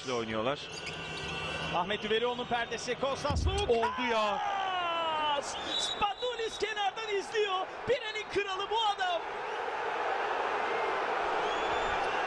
Beşli oynuyorlar. Ahmet Düverioğlu'nun perdesi Kostas Lukas. Oldu ya. Spanulis